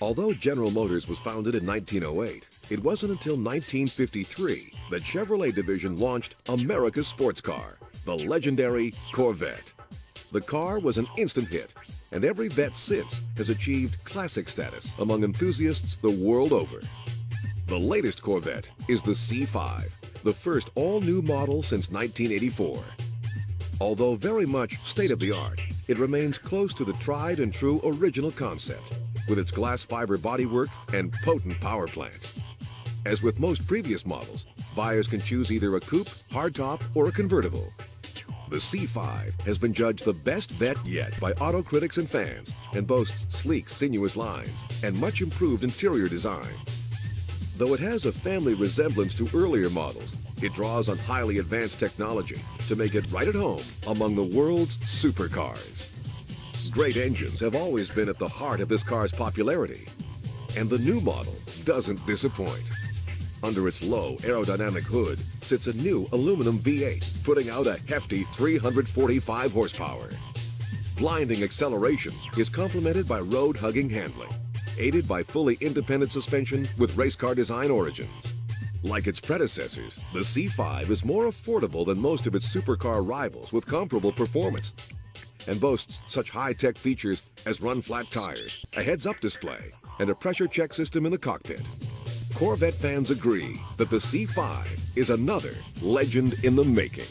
Although General Motors was founded in 1908, it wasn't until 1953 that Chevrolet division launched America's sports car, the legendary Corvette. The car was an instant hit, and every Vette since has achieved classic status among enthusiasts the world over. The latest Corvette is the C5, the first all-new model since 1984. Although very much state-of-the-art, it remains close to the tried and true original concept with its glass fiber bodywork and potent power plant. As with most previous models, buyers can choose either a coupe, hardtop, or a convertible. The C5 has been judged the best Vette yet by auto critics and fans and boasts sleek, sinuous lines and much improved interior design. Though it has a family resemblance to earlier models, it draws on highly advanced technology to make it right at home among the world's supercars. Great engines have always been at the heart of this car's popularity, and the new model doesn't disappoint. Under its low aerodynamic hood sits a new aluminum V8, putting out a hefty 345 horsepower. Blinding acceleration is complemented by road-hugging handling, aided by fully independent suspension with race car design origins. Like its predecessors, the C5 is more affordable than most of its supercar rivals with comparable performance and boasts such high-tech features as run-flat tires, a heads-up display, and a pressure check system in the cockpit. Corvette fans agree that the C5 is another legend in the making.